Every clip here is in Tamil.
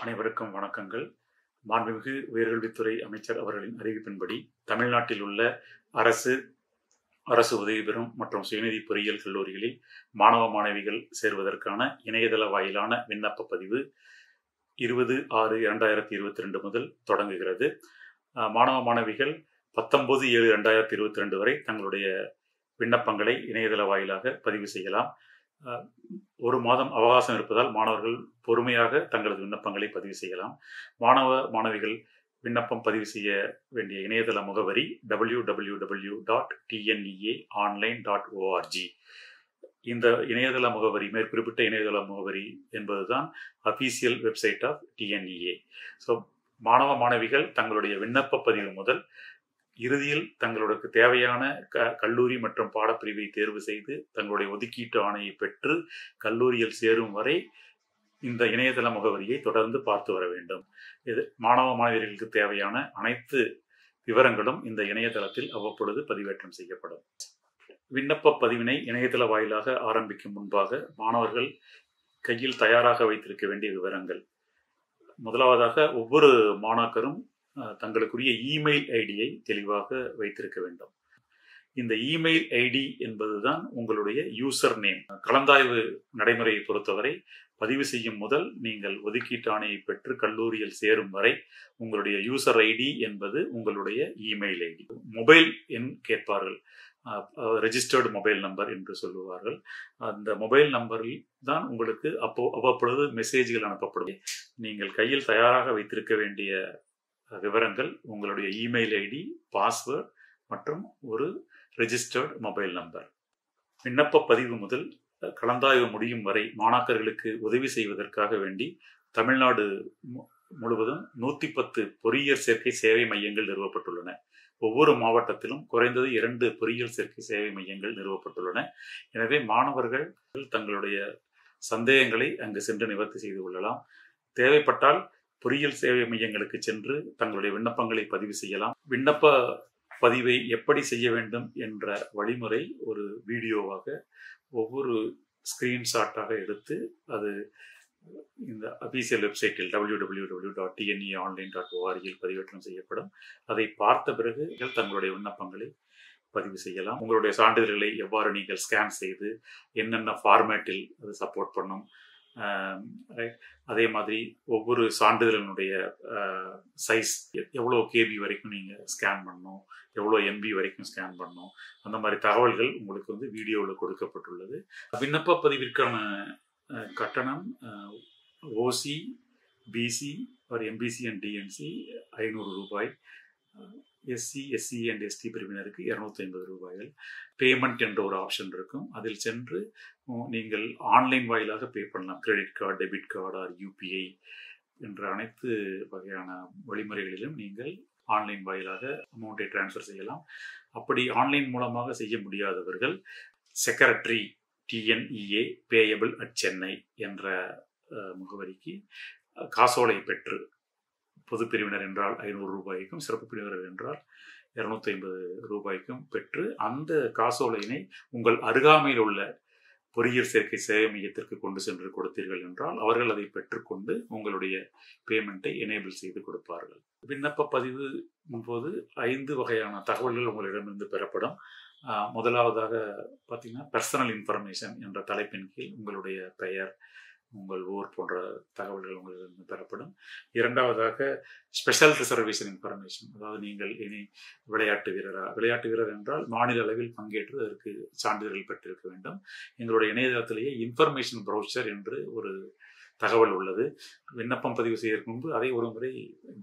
அனைவருக்கும் வணக்கங்கள். மாண்புமிகு உயர்கல்வித்துறை அமைச்சர் அவர்களின் அறிவிப்பின்படி தமிழ்நாட்டில் உள்ள அரசு அரசு உதவி பெறும் மற்றும் சுயநிதி பொறியியல் கல்லூரிகளில் மாணவ மாணவிகள் சேர்வதற்கான இணையதள வாயிலான விண்ணப்ப பதிவு இருபது ஆறு இரண்டாயிரத்தி இருபத்தி ரெண்டு முதல் தொடங்குகிறது. அஹ், மாணவ மாணவிகள் பத்தொன்பது ஏழு ரெண்டாயிரத்தி இருபத்தி ரெண்டு வரை தங்களுடைய விண்ணப்பங்களை இணையதள வாயிலாக பதிவு செய்யலாம். ஒரு மாதம் அவகாசம் இருப்பதால் மாணவர்கள் பொறுமையாக தங்களது விண்ணப்பங்களை பதிவு செய்யலாம். மாணவ மாணவிகள் விண்ணப்பம் பதிவு செய்ய வேண்டிய இணையதள முகவரி W W W dot TNEA online dot ORG இந்த இணையதள முகவரி மேற்குறிப்பிட்ட இணையதள முகவரி என்பதுதான் official website of TNEA so மாணவ மாணவிகள் தங்களுடைய விண்ணப்ப பதிவு முதல் இறுதியில் தங்களுக்கு தேவையான க கல்லூரி மற்றும் பாடப்பிரிவை தேர்வு செய்து தங்களுடைய ஒதுக்கீட்டு ஆணையை பெற்று கல்லூரியில் சேரும் வரை இந்த இணையதள முகவரியை தொடர்ந்து பார்த்து வர வேண்டும். இது மாணவ மாணவியர்களுக்கு தேவையான அனைத்து விவரங்களும் இந்த இணையதளத்தில் அவ்வப்பொழுது பதிவேற்றம் செய்யப்படும். விண்ணப்ப பதிவினை இணையதள வாயிலாக ஆரம்பிக்கும் முன்பாக மாணவர்கள் கையில் தயாராக வைத்திருக்க வேண்டிய விவரங்கள். முதலாவதாக ஒவ்வொரு மாணாக்கரும் தங்களுக்குரிய இமெயில் ஐடியை தெளிவாக வைத்திருக்க வேண்டும். இந்த இமெயில் ஐடி என்பதுதான் உங்களுடைய யூசர் நேம் கலந்தாய்வு நடைமுறையை பொறுத்தவரை பதிவு செய்யும் முதல் நீங்கள் ஒதுக்கீட்டு ஆணையை பெற்று கல்லூரியில் சேரும் வரை உங்களுடைய யூசர் ஐடி என்பது உங்களுடைய இமெயில் ஐடி. மொபைல் எண் கேட்பார்கள். ரெஜிஸ்டர்டு மொபைல் நம்பர் என்று சொல்லுவார்கள். அந்த மொபைல் நம்பரில் தான் உங்களுக்கு அப்போ அவ்வப்பொழுது மெசேஜ்கள் அனுப்பப்படும். நீங்கள் கையில் தயாராக வைத்திருக்க வேண்டிய விவரங்கள் உங்களுடைய இமெயில் ஐடி பாஸ்வேர்ட் மற்றும் ஒரு ரெஜிஸ்டர்ட் மொபைல் நம்பர் விண்ணப்ப பதிவு முதல் கலந்தாய்வு முடியும் வரை மாணாக்கர்களுக்கு உதவி செய்வதற்காக வேண்டி தமிழ்நாடு மு- முழுவதும் நூற்றி பத்து பொறியியல் சேர்க்கை சேவை மையங்கள் நிறுவப்பட்டுள்ளன. ஒவ்வொரு மாவட்டத்திலும் குறைந்தது இரண்டு பொறியியல் சேர்க்கை சேவை மையங்கள் நிறுவப்பட்டுள்ளன. எனவே மாணவர்கள் தங்களுடைய சந்தேகங்களை அங்கு சென்று நிவர்த்தி செய்து கொள்ளலாம். தேவைப்பட்டால் பொறியியல் சேவை மையங்களுக்கு சென்று தங்களுடைய விண்ணப்பங்களை பதிவு செய்யலாம். விண்ணப்ப பதிவை எப்படி செய்ய வேண்டும் என்ற வழிமுறை ஒரு வீடியோவாக ஒவ்வொரு ஸ்கிரீன்ஷாட்டாக எடுத்து அது இந்த அபிஷியல் வெப்சைட்டில் W W W dot TNE online dot ஓஆர்ஜியில் பதிவேற்றம் செய்யப்படும். அதை பார்த்த பிறகு நீங்கள் தங்களுடைய விண்ணப்பங்களை பதிவு செய்யலாம். உங்களுடைய சான்றிதழ்களை எவ்வாறு நீங்கள் ஸ்கேன் செய்து என்னென்ன ஃபார்மேட்டில் அது சப்போர்ட் பண்ணும் அதே மாதிரி ஒவ்வொரு சான்றிதழினுடைய சைஸ் எவ்வளோ கேபி வரைக்கும் நீங்கள் ஸ்கேன் பண்ணணும் எவ்வளோ எம்பி வரைக்கும் ஸ்கேன் பண்ணணும் அந்த மாதிரி தகவல்கள் உங்களுக்கு வந்து வீடியோவில் கொடுக்கப்பட்டுள்ளது. விண்ணப்ப பதிவிற்கான கட்டணம் ஓசி பிசி ஒரு எம்பிசி அண்ட் டிஎன்சி ஐநூறு ரூபாய். எஸ்சி எஸ்சி அண்ட் எஸ்டி பிரிவினருக்கு இரநூத்தி ஐம்பது ரூபாய்கள். பேமெண்ட் என்ற ஒரு ஆப்ஷன் இருக்கும். அதில் சென்று நீங்கள் ஆன்லைன் வாயிலாக பே பண்ணலாம். Credit card debit card or UPI என்ற அனைத்து வகையான வழிமுறைகளிலும் நீங்கள் ஆன்லைன் வாயிலாக அமௌண்ட்டை ட்ரான்ஸ்ஃபர் செய்யலாம். அப்படி ஆன்லைன் மூலமாக செய்ய முடியாதவர்கள் secretary TNEA payable at Chennai என்ற முகவரிக்கு காசோலை பெற்று பொது பிரிவினர் என்றால் ஐநூறு ரூபாய்க்கும் சிறப்பு பிரிவினர் என்றால் இருநூத்தி ஐம்பது ரூபாய்க்கும் பெற்று அந்த காசோலையினை உங்கள் அருகாமையில் உள்ள பொறியியல் சேர்க்கை சேவை மையத்திற்கு கொண்டு சென்று கொடுத்தீர்கள் என்றால் அவர்கள் அதை பெற்றுக்கொண்டு உங்களுடைய பேமெண்ட்டை எனேபிள் செய்து கொடுப்பார்கள். விண்ணப்ப பதிவு போது ஐந்து வகையான தகவல்கள் உங்களிடமிருந்து பெறப்படும். முதலாவதாக பார்த்தீங்கன்னா பர்சனல் இன்ஃபர்மேஷன் என்ற தலைப்பின் கீழ் உங்களுடைய பெயர் உங்கள் ஊர் போன்ற தகவல்கள் உங்களிடம் பெறப்படும். இரண்டாவதாக ஸ்பெஷல் ரிசர்வேஷன் இன்ஃபர்மேஷன் அதாவது நீங்கள் இனி விளையாட்டு வீரரா விளையாட்டு வீரர் என்றால் மாநில அளவில் பங்கேற்று அதற்கு சான்றிதழ்கள் பெற்றிருக்க வேண்டும். எங்களுடைய இணையதளத்திலேயே இன்ஃபர்மேஷன் ப்ரௌச்சர் என்று ஒரு தகவல் உள்ளது. விண்ணப்பம் பதிவு செய்வதற்கு முன்பு அதை ஒரு முறை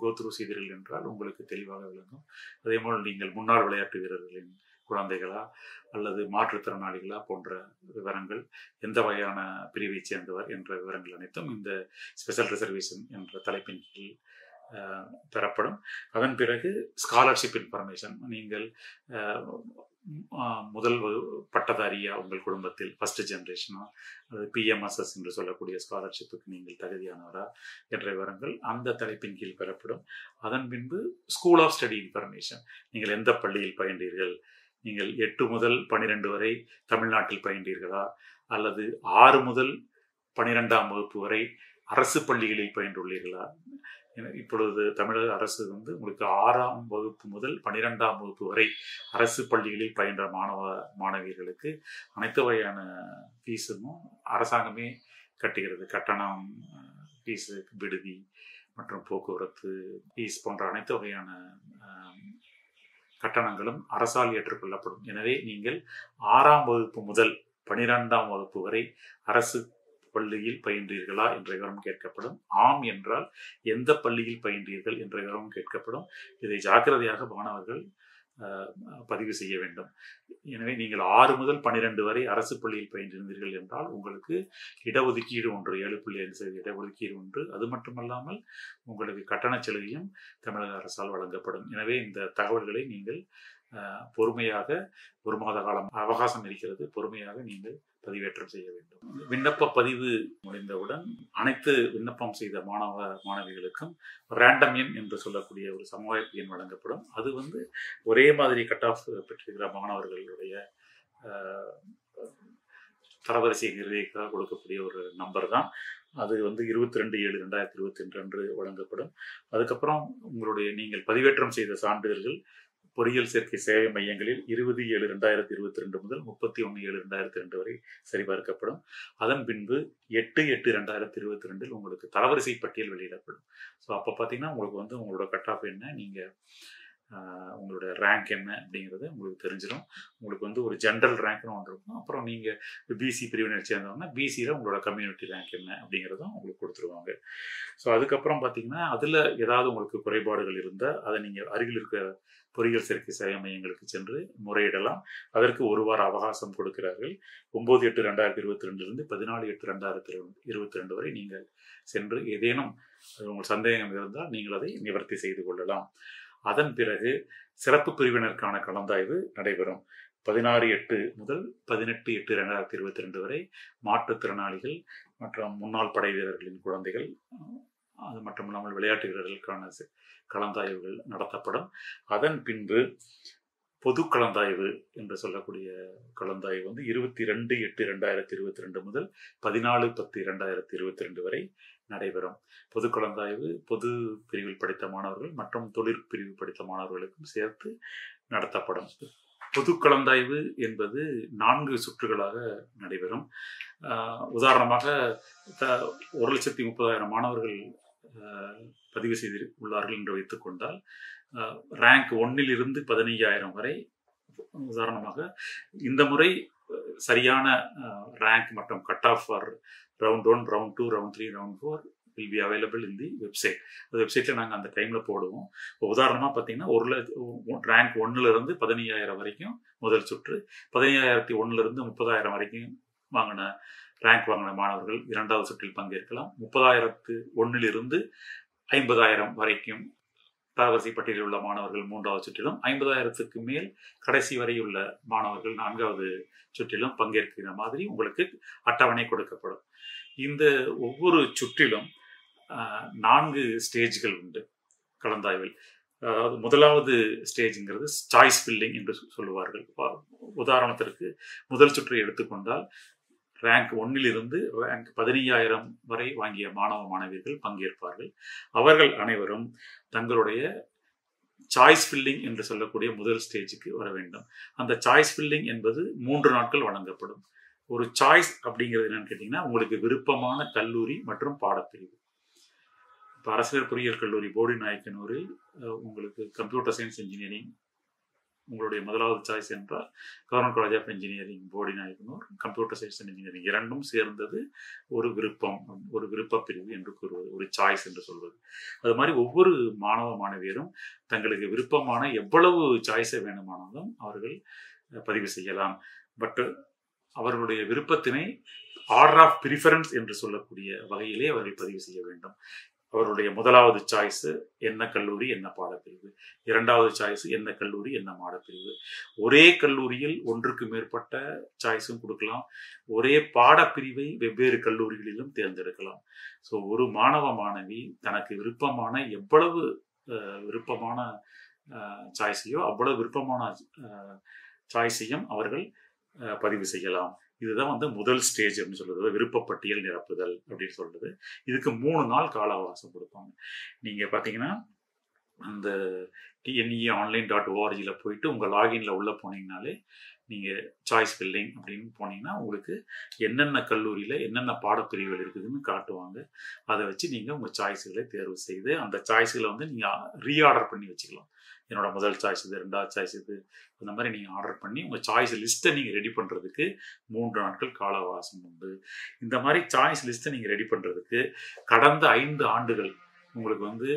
கோத்ரூ செய்தீர்கள் என்றால் உங்களுக்கு தெளிவாக விளங்கும். அதேபோல் நீங்கள் முன்னாள் விளையாட்டு வீரர்களின் குழந்தைகளா அல்லது மாற்றுத்திறனாளிகளா போன்ற விவரங்கள் எந்த வகையான பிரிவைச் சேர்ந்தவர் என்ற விவரங்கள் அனைத்தும் இந்த ஸ்பெஷல் ரிசர்வேஷன் என்ற தலைப்பின் கீழ் பெறப்படும். அதன் பிறகு ஸ்காலர்ஷிப் இன்ஃபர்மேஷன் நீங்கள் முதல் பட்டதாரியா உங்கள் குடும்பத்தில் ஃபர்ஸ்ட் ஜென்ரேஷனா அல்லது பிஎம்எஸ்எஸ் என்று சொல்லக்கூடிய ஸ்காலர்ஷிப்புக்கு நீங்கள் தகுதியானவரா என்ற விவரங்கள் அந்த தலைப்பின் கீழ் பெறப்படும். அதன் பின்பு ஸ்கூல் ஆஃப் ஸ்டடி இன்ஃபர்மேஷன் நீங்கள் எந்த பள்ளியில் பயின்றீர்கள் நீங்கள் எட்டு முதல் பன்னிரெண்டு வரை தமிழ்நாட்டில் பயின்றீர்களா? அல்லது ஆறு முதல் பன்னிரெண்டாம் வகுப்பு வரை அரசு பள்ளிகளில் பயின்றுள்ளீர்களா? இப்பொழுது தமிழக அரசு வந்து உங்களுக்கு ஆறாம் வகுப்பு முதல் பன்னிரெண்டாம் வகுப்பு வரை அரசு பள்ளிகளில் பயின்ற மாணவ மாணவியர்களுக்கு அனைத்து வகையான ஃபீஸும் அரசாங்கமே கட்டுகிறது. கட்டணம் ஃபீஸு விடுதி மற்றும் போக்குவரத்து ஃபீஸ் போன்ற அனைத்து வகையான கட்டணங்களும் அரசால் ஏற்றுக்கொள்ளப்படும். எனவே நீங்கள் ஆறாம் வகுப்பு முதல் பனிரெண்டாம் வகுப்பு வரை அரசு பள்ளியில் பயின்றீர்களா என்ற விவரம் கேட்கப்படும். ஆம் என்றால் எந்த பள்ளியில் பயின்றீர்கள் என்ற விவரம் கேட்கப்படும். இதை ஜாக்கிரதையாக மாணவர்கள் பதிவு செய்ய வேண்டும். எனவே நீங்கள் ஆறு முதல் பன்னிரெண்டு வரை அரசு பள்ளியில் பயின்றிருந்தீர்கள் என்றால் உங்களுக்கு இடஒதுக்கீடு ஒன்று ஏழு புள்ளி ஐந்து சதவீத இடஒதுக்கீடு ஒன்று. அது மட்டுமல்லாமல் உங்களுக்கு கட்டணச் சலுகையும் தமிழக அரசால் வழங்கப்படும். எனவே இந்த தகவல்களை நீங்கள் பொறுமையாக ஒரு மாத காலம் அவகாசம் இருக்கிறது. பொறுமையாக நீங்கள் பதிவேற்றம் செய்ய வேண்டும். விண்ணப்ப பதிவு முடிந்தவுடன் அனைத்து விண்ணப்பம் செய்த மாணவ மாணவிகளுக்கும் ரேண்டம் எண் என்று சொல்லக்கூடிய ஒரு சமூக எண் வழங்கப்படும். அது வந்து ஒரே மாதிரி கட் ஆஃப் பெற்றிருக்கிற மாணவர்களுடைய அஹ், தரவரிசை கொடுக்கக்கூடிய ஒரு நம்பர் தான். அது வந்து இருபத்தி ரெண்டு ஏழு ரெண்டாயிரத்தி இருபத்தி ரெண்டு அன்று வழங்கப்படும். அதுக்கப்புறம் உங்களுடைய நீங்கள் பதிவேற்றம் செய்த சான்றிதழ்கள் பொறியியல் சேர்க்கை சேவை மையங்களில் இருபது ஏழு ரெண்டாயிரத்தி இருபத்தி ரெண்டு முதல் முப்பத்தி ஒன்று ஏழு ரெண்டாயிரத்தி ரெண்டு வரை சரிபார்க்கப்படும். அதன் பின்பு எட்டு எட்டு ரெண்டாயிரத்தி இருபத்தி ரெண்டில் உங்களுக்கு தரவரிசை பட்டியல் வெளியிடப்படும். ஸோ அப்போ பார்த்தீங்கன்னா உங்களுக்கு வந்து உங்களோட கட் ஆஃப் என்ன? நீங்கள் உங்களோட ரேங்க் என்ன அப்படிங்கிறது உங்களுக்கு தெரிஞ்சிடும் உங்களுக்கு வந்து ஒரு ஜென்ரல் ரேங்க்னு வந்துருக்கும். அப்புறம் நீங்கள் பிசி பிரிவினர் சேர்ந்தவங்கன்னா பிசியில் உங்களோட கம்யூனிட்டி ரேங்க் என்ன அப்படிங்கிறதும் உங்களுக்கு கொடுத்துருவாங்க. ஸோ அதுக்கப்புறம் பார்த்தீங்கன்னா அதில் ஏதாவது உங்களுக்கு குறைபாடுகள் இருந்தால் அதை நீங்கள் அருகில் இருக்கிற பொறியியல் சேர்க்கை சேவை மையங்களுக்கு சென்று முறையிடலாம். அதற்கு ஒரு வார அவகாசம் கொடுக்கிறார்கள். ஒம்பது எட்டு ரெண்டாயிரத்தி இருபத்தி ரெண்டுலேருந்து பதினாலு எட்டு ரெண்டாயிரத்தி இருபத்தி ரெண்டு வரை நீங்கள் சென்று ஏதேனும் உங்கள் சந்தேகம் இருந்தால் நீங்கள் அதை நிவர்த்தி செய்து கொள்ளலாம். அதன் பிறகு சிறப்பு பிரிவினருக்கான கலந்தாய்வு நடைபெறும். பதினாறு எட்டு முதல் பதினெட்டு எட்டு ரெண்டாயிரத்தி இருபத்தி ரெண்டு வரை மாற்றுத்திறனாளிகள் மற்றும் முன்னாள் படை வீரர்களின் குழந்தைகள் அது மட்டும் இல்லாமல் விளையாட்டு வீரர்களுக்கான கலந்தாய்வுகள் நடத்தப்படும். அதன் பின்பு பொது கலந்தாய்வு என்று சொல்லக்கூடிய கலந்தாய்வு வந்து இருபத்தி ரெண்டு எட்டு ரெண்டாயிரத்தி இருபத்தி ரெண்டு முதல் பதினாலு பத்து ரெண்டாயிரத்தி இருபத்தி ரெண்டு வரை நடைபெறும். பொது கலந்தாய்வு பொது பிரிவில் படித்த மாணவர்கள் மற்றும் தொழிற் பிரிவு படித்த மாணவர்களுக்கும் சேர்த்து நடத்தப்படும். பொது கலந்தாய்வு என்பது நான்கு சுற்றுகளாக நடைபெறும். உதாரணமாக ஒரு லட்சத்தி முப்பதாயிரம் மாணவர்கள் பதிவு செய்து உள்ளார்கள் என்று வைத்துக்கொண்டால் ரேங்க் ஒன்னிலிருந்து பதினைஞ்சாயிரம் வரை உதாரணமாக இந்த முறை சரியான ரேங்க் மற்றும் cut off for round one round two round three round four will be available in the website அந்த வெப்சைட்டில் நாங்கள் அந்த டைமில் போடுவோம். உதாரணமாக பார்த்தீங்கன்னா ஒரு ரேங்க் ஒன்றுலேருந்து பதினையாயிரம் வரைக்கும் முதல் சுற்று பதினையாயிரத்தி ஒன்றுலேருந்து முப்பதாயிரம் வரைக்கும் வாங்கின ரேங்க் வாங்கின மாணவர்கள் இரண்டாவது சுற்றில் பங்கேற்கலாம். முப்பதாயிரத்து ஒன்றிலிருந்து ஐம்பதாயிரம் வரைக்கும் தரவரிசை பட்டியலில் உள்ள மாணவர்கள் மூன்றாவது சுற்றிலும் ஐம்பதாயிரத்துக்கு மேல் கடைசி வரை உள்ள மாணவர்கள் நான்காவது சுற்றிலும் பங்கேற்கிற மாதிரி உங்களுக்கு அட்டவணை கொடுக்கப்படும். இந்த ஒவ்வொரு சுற்றிலும் நான்கு ஸ்டேஜ்கள் உண்டு கலந்தாய்வில் அதாவது முதலாவது ஸ்டேஜுங்கிறது சாய்ஸ் ஃபில்லிங் என்று சொல்லுவார்கள். உதாரணத்திற்கு முதல் சுற்றை எடுத்துக்கொண்டால் ரேங்க் ஒன்னிலிருந்து ரேங்க் பதினையாயிரம் வரை வாங்கிய மாணவ மாணவியர்கள் பங்கேற்பார்கள். அவர்கள் அனைவரும் தங்களுடைய சாய்ஸ் ஃபில்லிங் என்று சொல்லக்கூடிய முதல் ஸ்டேஜுக்கு வர வேண்டும். அந்த சாய்ஸ் ஃபில்லிங் என்பது மூன்று நாட்கள் வழங்கப்படும். ஒரு சாய்ஸ் அப்படிங்கிறது என்னன்னு கேட்டிங்கன்னா உங்களுக்கு விருப்பமான கல்லூரி மற்றும் பாடப்பிரிவு. இப்போ அரசியல் பொறியியல் கல்லூரி போடி நாயக்கனூரில் உங்களுக்கு கம்ப்யூட்டர் சயின்ஸ் இன்ஜினியரிங் உங்களுடைய முதலாவது சாய்ஸ் என்றால் கவர்மெண்ட் காலேஜ் ஆஃப் இன்ஜினியரிங் போர்டின் ஆயிருந்தோர் கம்ப்யூட்டர் சயின்ஸ் அண்ட் இன்ஜினியரிங் இரண்டும் சேர்ந்தது ஒரு விருப்பம் ஒரு விருப்ப பிரிவு என்று கூறுவது ஒரு சாய்ஸ் என்று சொல்வது. அது மாதிரி ஒவ்வொரு மாணவ மாணவியரும் தங்களுக்கு விருப்பமான எவ்வளவு சாய்ஸை வேணுமானாலும் அவர்கள் பதிவு செய்யலாம். பட் அவர்களுடைய விருப்பத்தினை ஆர்டர் ஆஃப் ப்ரிஃபரன்ஸ் என்று சொல்லக்கூடிய வகையிலே அவர்கள் பதிவு செய்ய வேண்டும். அவருடைய முதலாவது சாய்ஸ் என்ன கல்லூரி என்ன பாடப்பிரிவு? இரண்டாவது சாய்ஸ் என்ன கல்லூரி என்ன மாடப்பிரிவு ஒரே கல்லூரியில் ஒன்றுக்கு மேற்பட்ட சாய்ஸும் கொடுக்கலாம். ஒரே பாடப்பிரிவை வெவ்வேறு கல்லூரிகளிலும் தேர்ந்தெடுக்கலாம். ஸோ ஒரு மாணவ மாணவி தனக்கு விருப்பமான எவ்வளவு விருப்பமான சாய்ஸையோ அவ்வளவு விருப்பமான சாய்ஸையும் அவர்கள் பதிவு செய்யலாம். இதுதான் வந்து முதல் ஸ்டேஜ் அப்படின்னு சொல்றது. விருப்பப்பட்டியல் நிரப்புதல் அப்படின்னு சொல்றது. இதுக்கு மூணு நாள் கால அவகாசம் கொடுப்பாங்க. நீங்க பாத்தீங்கன்னா அந்த டிஎன்இ ஆன்லைன் டாட் ஓஆர்ஜியில் போயிட்டு உங்கள் லாகின்ல உள்ள போனீங்கனாலே நீங்கள் சாய்ஸ் ஃபில்லிங் அப்படின்னு போனீங்கன்னா உங்களுக்கு என்னென்ன கல்லூரியில் என்னென்ன பாடப்பிரிவுகள் இருக்குதுன்னு காட்டுவாங்க. அதை வச்சு நீங்கள் உங்கள் சாய்ஸ்களை தேர்வு செய்து அந்த சாய்ஸ்களை வந்து நீங்கள் ரீஆர்டர் பண்ணி வச்சுக்கலாம். என்னோட முதல் சாய்ஸ் இது ரெண்டாவது சாய்ஸ் இது. அந்த மாதிரி நீங்கள் ஆர்டர் பண்ணி உங்கள் சாய்ஸ் லிஸ்ட்டை நீங்கள் ரெடி பண்ணுறதுக்கு மூன்று நாட்கள் கால அவகாசம் உண்டு. இந்த மாதிரி சாய்ஸ் லிஸ்ட்டை நீங்கள் ரெடி பண்ணுறதுக்கு கடந்த ஐந்து ஆண்டுகள் உங்களுக்கு வந்து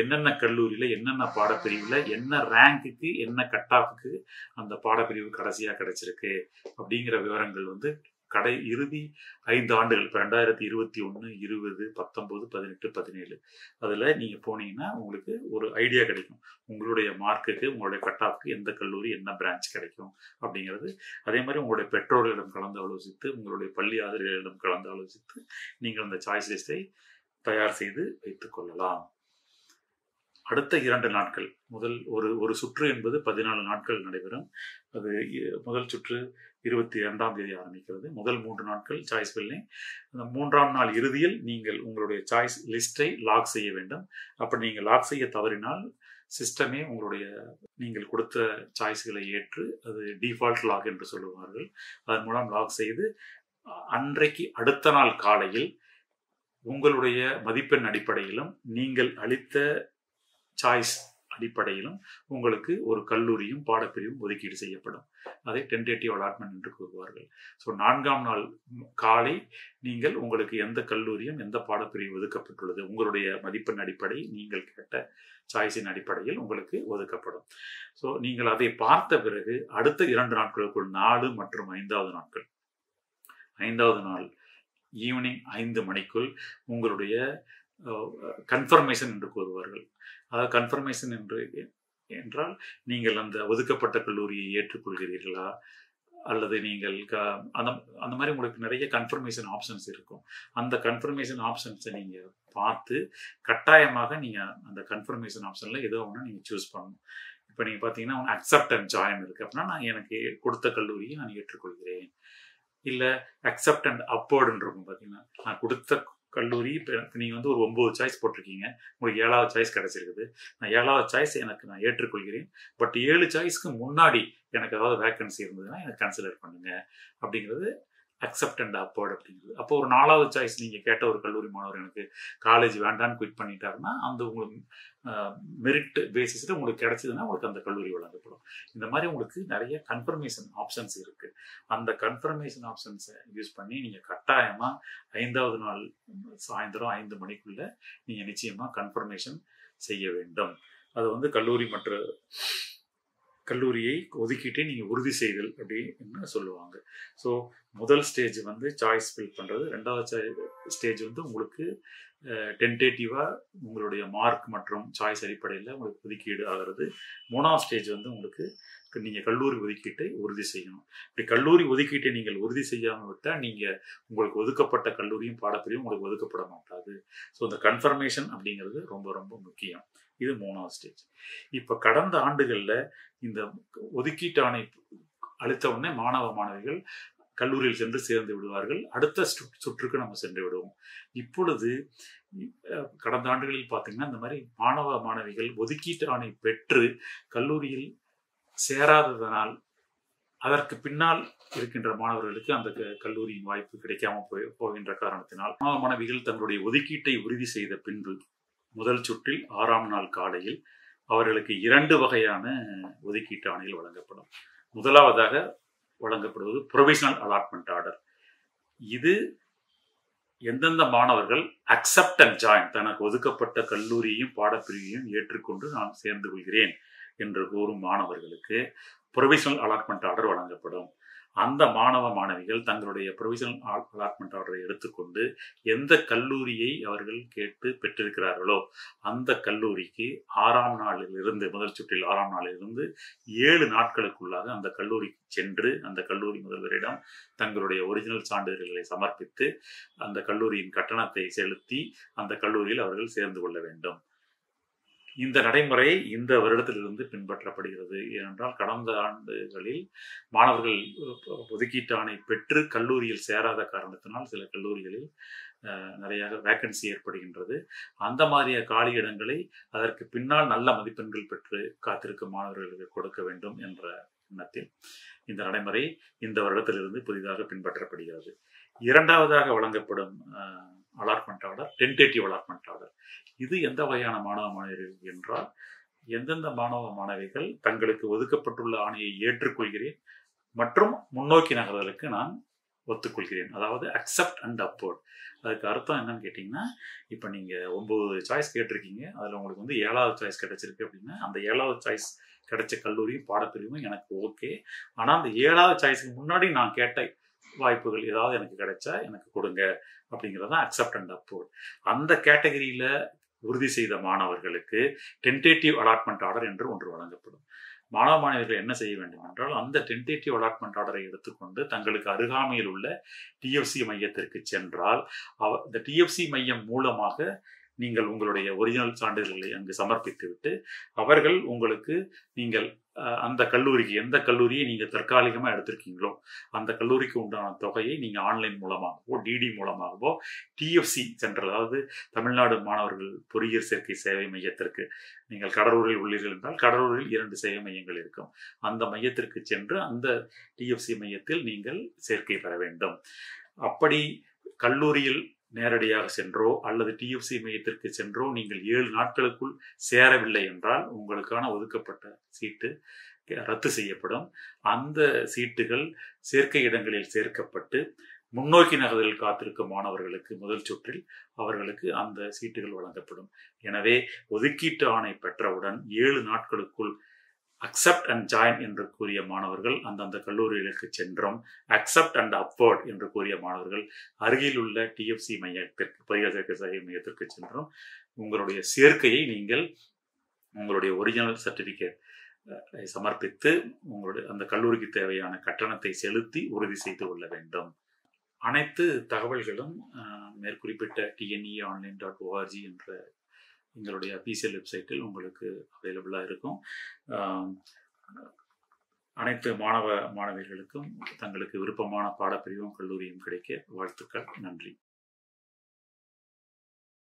என்னென்ன கல்லூரியில் என்னென்ன பாடப்பிரிவில் என்ன ரேங்க்குக்கு என்ன கட் ஆஃபுக்கு அந்த பாடப்பிரிவு கடைசியாக கிடச்சிருக்கு அப்படிங்கிற விவரங்கள் வந்து கடை இறுதி ஐந்து ஆண்டுகள். இப்போ ரெண்டாயிரத்தி இருபத்தி ஒன்று இருபது பத்தொம்போது பதினெட்டு பதினேழு. அதில் நீங்கள் போனீங்கன்னா உங்களுக்கு ஒரு ஐடியா கிடைக்கும். உங்களுடைய மார்க்குக்கு உங்களுடைய கட் ஆஃப்க்கு எந்த கல்லூரி என்ன பிரான்ச் கிடைக்கும் அப்படிங்கிறது. அதே மாதிரி உங்களுடைய பெற்றோர்களிடம் கலந்து ஆலோசித்து உங்களுடைய பள்ளி ஆசிரியர்களிடம் கலந்து ஆலோசித்து நீங்கள் அந்த சாய்ஸ் லிஸ்ட்டை தயார் செய்து வைத்துக்கொள்ளலாம் அடுத்த இரண்டு நாட்கள். முதல் ஒரு ஒரு சுற்று என்பது பதினாலு நாட்கள் நடைபெறும். அது முதல் சுற்று இருபத்தி இரண்டாம் தேதி ஆரம்பிக்கிறது. முதல் மூன்று நாட்கள் சாய்ஸ் பில்லிங் அந்த மூன்றாம் நாள் இறுதியில் நீங்கள் உங்களுடைய சாய்ஸ் லிஸ்ட்டை லாக் செய்ய வேண்டும். அப்படி நீங்கள் லாக் செய்ய தவறினால் சிஸ்டமே உங்களுடைய நீங்கள் கொடுத்த சாய்ஸ்களை ஏற்று அது டிஃபால்ட் லாக் என்று சொல்லுவார்கள். அதன் மூலம் லாக் செய்து அன்றைக்கு அடுத்த நாள் காலையில் உங்களுடைய மதிப்பெண் அடிப்படையிலும் நீங்கள் அளித்த சாய்ஸ் அடிப்படையிலும் உங்களுக்கு ஒரு கல்லூரியும் பாடப்பிரிவும் ஒதுக்கீடு செய்யப்படும். அதை டென்டேட்டிவ் அலாட்மெண்ட் என்று கூறுவார்கள். ஸோ நான்காம் நாள் காலை நீங்கள் உங்களுக்கு எந்த கல்லூரியும் எந்த பாடப்பிரிவு ஒதுக்கப்பட்டுள்ளது? உங்களுடைய மதிப்பெண் அடிப்படை நீங்கள் கேட்ட சாய்ஸின் அடிப்படையில் உங்களுக்கு ஒதுக்கப்படும். ஸோ நீங்கள் அதை பார்த்த பிறகு அடுத்த இரண்டு நாட்களுக்குள் நாலு மற்றும் ஐந்தாவது நாட்கள். ஐந்தாவது நாள் ஈவினிங் ஐந்து மணிக்குள் உங்களுடைய கன்ஃபர்மேஷன் என்று கூறுவார்கள். அதாவது கன்ஃபர்மேஷன் என்று என்றால் நீங்கள் அந்த ஒதுக்கப்பட்ட கல்லூரியை ஏற்றுக்கொள்கிறீர்களா? அல்லது நீங்கள் க அந்த அந்த மாதிரி உங்களுக்கு நிறைய கன்ஃபர்மேஷன் ஆப்ஷன்ஸ் இருக்கும். அந்த கன்ஃபர்மேஷன் ஆப்ஷன்ஸை நீங்கள் பார்த்து கட்டாயமாக நீங்கள் அந்த கன்ஃபர்மேஷன் ஆப்ஷனில் ஏதோ ஒன்று நீங்கள் சூஸ் பண்ணணும். இப்போ நீங்கள் பார்த்தீங்கன்னா அக்செப்ட் அண்ட் ஜாயின் இருக்குது அப்படின்னா நான் எனக்கு கொடுத்த கல்லூரியை நான் ஏற்றுக்கொள்கிறேன். இல்லை அக்செப்ட் அண்ட் அப்போர்டுன்னு இருக்கும் பார்த்தீங்கன்னா நான் கொடுத்த கல்லூரி இப்போ நீங்கள் வந்து ஒரு ஒம்பது சாய்ஸ் போட்டிருக்கீங்க. உங்களுக்கு ஏழாவது சாய்ஸ் கிடச்சிருக்குது. நான் ஏழாவது சாய்ஸ் எனக்கு நான் ஏற்றுக்கொள்கிறேன். பட் ஏழு சாய்ஸ்க்கு முன்னாடி எனக்கு ஏதாவது வேக்கன்சி இருந்ததுன்னா எனக்கு கன்சிடர் பண்ணுங்கள் அப்படிங்கிறது அக்செப்ட் அண்ட் அப்போர்ட் அப்படிங்கிறது அப்போ ஒரு நாலாவது சாய்ஸ் நீங்கள் கேட்ட ஒரு கல்லூரி மாணவர் எனக்கு காலேஜ் வேண்டான்னு குவிட் பண்ணிட்டாருன்னா அந்த உங்களுக்கு மெரிட் பேசிஸில் உங்களுக்கு கிடைச்சதுன்னா உங்களுக்கு அந்த கல்லூரி வழங்கப்படும். இந்த மாதிரி உங்களுக்கு நிறைய கன்ஃபர்மேஷன் ஆப்ஷன்ஸ் இருக்கு. அந்த கன்ஃபர்மேஷன் ஆப்ஷன்ஸை யூஸ் பண்ணி நீங்கள் கட்டாயமாக ஐந்தாவது நாள் சாயந்தரம் ஐந்து மணிக்குள்ள நீங்கள் நிச்சயமாக கன்ஃபர்மேஷன் செய்ய வேண்டும். அது வந்து கல்லூரி மற்ற கல்லூரியை ஒதுக்கிட்டே நீங்கள் உறுதி செய்தல் அப்படின்னு சொல்லுவாங்க. ஸோ முதல் ஸ்டேஜ் வந்து சாய்ஸ் ஃபில் பண்ணுறது ரெண்டாவது ஸ்டேஜ் வந்து உங்களுக்கு டென்டேட்டிவாக உங்களுடைய மார்க் மற்றும் சாய்ஸ் அடிப்படையில் உங்களுக்கு ஒதுக்கீடு ஆகிறது. மூணாவது ஸ்டேஜ் வந்து உங்களுக்கு நீங்கள் கல்லூரி ஒதுக்கீட்டை உறுதி செய்யணும். இப்படி கல்லூரி ஒதுக்கீட்டை நீங்கள் உறுதி செய்யாமல் விட்டால் நீங்கள் உங்களுக்கு ஒதுக்கப்பட்ட கல்லூரியும் பாடப்பிரிவும் உங்களுக்கு ஒதுக்கப்பட மாட்டாது. ஸோ இந்த கன்ஃபர்மேஷன் அப்படிங்கிறது ரொம்ப ரொம்ப முக்கியம். இது மூணாவது ஸ்டேஜ் இப்போ கடந்த ஆண்டுகளில் இந்த ஒதுக்கீட்டானை ஆணை அளித்த உடனே மாணவ மாணவிகள் கல்லூரியில் சென்று சேர்ந்து விடுவார்கள். அடுத்த சுற்றுக்கு நம்ம சென்று விடுவோம். இப்பொழுது கடந்த ஆண்டுகளில் பார்த்தீங்கன்னா இந்த மாதிரி மாணவ மாணவிகள் ஒதுக்கீட்டு ஆணை பெற்று கல்லூரியில் சேராததனால் அதற்கு பின்னால் இருக்கின்ற மாணவர்களுக்கு அந்த கல்லூரியின் வாய்ப்பு கிடைக்காம போய் போகின்ற காரணத்தினால் மாணவ மாணவிகள் தங்களுடைய ஒதுக்கீட்டை உறுதி செய்த பின்பு முதல் சுற்றில் ஆறாம் நாள் காலையில் அவர்களுக்கு இரண்டு வகையான ஒதுக்கீட்டு ஆணைகள் வழங்கப்படும். முதலாவதாக வழங்கப்படுவது ப்ரொவிஷனல் அலாட்மெண்ட் ஆர்டர் இது எந்தெந்த மாணவர்கள் அக்செப்ட் அண்ட் ஜாயின் தனக்கு ஒதுக்கப்பட்ட கல்லூரியையும் பாடப்பிரிவையும் ஏற்றுக்கொண்டு நான் சேர்ந்து கொள்கிறேன் என்று கூறும் மாணவர்களுக்கு ப்ரொவிஷனல் அலாட்மெண்ட் ஆர்டர் வழங்கப்படும். அந்த மாணவ மாணவிகள் தங்களுடைய ப்ரொவிஷனல் அலாட்மெண்ட் ஆர்டரை எடுத்துக்கொண்டு எந்த கல்லூரியை அவர்கள் கேட்டு பெற்றிருக்கிறார்களோ அந்த கல்லூரிக்கு ஆறாம் நாளில் இருந்து முதல் சுற்றில் ஆறாம் நாளில் இருந்து ஏழு நாட்களுக்குள்ளாக அந்த கல்லூரிக்கு சென்று அந்த கல்லூரி முதல்வரிடம் தங்களுடைய ஒரிஜினல் சான்றிதழ்களை சமர்ப்பித்து அந்த கல்லூரியின் கட்டணத்தை செலுத்தி அந்த கல்லூரியில் அவர்கள் சேர்ந்து கொள்ள வேண்டும். இந்த நடைமுறை இந்த வருடத்திலிருந்து பின்பற்றப்படுகிறது. ஏனென்றால் கடந்த ஆண்டுகளில் மாணவர்கள் ஒதுக்கீட்டானை பெற்று கல்லூரியில் சேராத காரணத்தினால் சில கல்லூரிகளில் நிறைய வேக்கன்சி ஏற்படுகின்றது. அந்த மாதிரிய காலி இடங்களை அதற்கு பின்னால் நல்ல மதிப்பெண்கள் பெற்று காத்திருக்கும் மாணவர்களுக்கு கொடுக்க வேண்டும் என்ற எண்ணத்தில் இந்த நடைமுறை இந்த வருடத்திலிருந்து புதிதாக பின்பற்றப்படுகிறது. இரண்டாவதாக வழங்கப்படும் allotment order tentative allotment order இது எந்த வகையான மாணவ மாணவிகள் என்றால் எந்தெந்த மாணவ மாணவிகள் தங்களுக்கு ஒதுக்கப்பட்டுள்ள ஆணையை ஏற்றுக்கொள்கிறேன் மற்றும் முன்னோக்கி நகர்தலுக்கு நான் ஒத்துக்கொள்கிறேன். அதாவது அக்செப்ட் அண்ட் அப்போர்ட் அதுக்கு அர்த்தம் என்னன்னு கேட்டிங்கன்னா இப்போ நீங்கள் ஒம்பது சாய்ஸ் கேட்டிருக்கீங்க. அதில் உங்களுக்கு வந்து ஏழாவது சாய்ஸ் கிடச்சிருக்கு அப்படின்னா அந்த ஏழாவது சாய்ஸ் கிடைச்ச கல்லூரியும் பாடப்பிரிவும் எனக்கு ஓகே ஆனால் அந்த ஏழாவது சாய்ஸுக்கு முன்னாடி நான் கேட்ட வாய்ப்புகள் ஏதாவது எனக்கு கிடைச்சா எனக்கு கொடுங்க. அப்படிங்கிறது தான் அக்செப்ட் அண்ட் அப்போர்ட் அந்த கேட்டகரியில் உறுதி செய்த மாணவர்களுக்கு டென்டேட்டிவ் அலாட்மெண்ட் ஆர்டர் என்று ஒன்று வழங்கப்படும். மாணவ மாணவிகள் என்ன செய்ய வேண்டும் என்றால் அந்த டென்டேட்டிவ் அலாட்மெண்ட் ஆர்டரை எடுத்துக்கொண்டு தங்களுக்கு அருகாமையில் உள்ள டிஎஃப்சி மையத்திற்கு சென்றால் அவ இந்த டிஎஃப்சி மையம் மூலமாக நீங்கள் உங்களுடைய ஒரிஜினல் சான்றிதழ்களை அங்கு சமர்ப்பித்துவிட்டு அவர்கள் உங்களுக்கு நீங்கள் அந்த கல்லூரிக்கு எந்த கல்லூரியை நீங்கள் தற்காலிகமாக எடுத்திருக்கீங்களோ அந்த கல்லூரிக்கு உண்டான தொகையை நீங்கள் ஆன்லைன் மூலமாகவோ டிடி மூலமாகவோ டிஎஃப்சி சென்ட்ரல் அதாவது தமிழ்நாடு மாணவர்கள் பொறியியல் சேர்க்கை சேவை மையத்திற்கு நீங்கள் கடலூரில் உள்ளீர்கள் என்றால் கடலூரில் இரண்டு சேவை மையங்கள் இருக்கும். அந்த மையத்திற்கு சென்று அந்த டிஎஃப்சி மையத்தில் நீங்கள் சேர்க்கை பெற வேண்டும். அப்படி கல்லூரியில் நேரடியாக சென்றோ அல்லது டிஎஃப்சி மையத்திற்கு சென்றோ நீங்கள் ஏழு நாட்களுக்குள் சேரவில்லை என்றால் உங்களுக்கான ஒதுக்கப்பட்ட சீட்டு ரத்து செய்யப்படும். அந்த சீட்டுகள் சேர்க்கை இடங்களில் சேர்க்கப்பட்டு முன்னோக்கி நகரில் காத்திருக்கும் மாணவர்களுக்கு முதல் சுற்றில் அவர்களுக்கு அந்த சீட்டுகள் வழங்கப்படும். எனவே ஒதுக்கீட்டு ஆணை பெற்றவுடன் ஏழு நாட்களுக்குள் அக்செப்ட் அண்ட் ஜாயின் என்று கூறிய மாணவர்கள் அந்தந்த கல்லூரிகளுக்கு சென்றோம். அக்செப்ட் அண்ட் அப்வர்ட் என்று கூறிய மாணவர்கள் அருகில் உள்ள டிஎஃப்சி மையத்திற்கு பயிர் சேர்க்கை சேவை மையத்திற்கு சென்றோம். உங்களுடைய சேர்க்கையை நீங்கள் உங்களுடைய ஒரிஜினல் சர்டிஃபிகேட் சமர்ப்பித்து உங்களுடைய அந்த கல்லூரிக்கு தேவையான கட்டணத்தை செலுத்தி உறுதி செய்து கொள்ள வேண்டும். அனைத்து தகவல்களும் மேற்குறிப்பிட்ட டிஎன்இ ஆன்லைன் டாட் ஓஆர்ஜி என்ற எங்களுடைய அபிசியல் வெப்சைட்டில் உங்களுக்கு அவைலபிளாக இருக்கும். அனைத்து மாணவ மாணவிகளுக்கும் தங்களுக்கு விருப்பமான பாடப்பிரிவும் கல்லூரியும் கிடைக்க வாழ்த்துக்கள். நன்றி.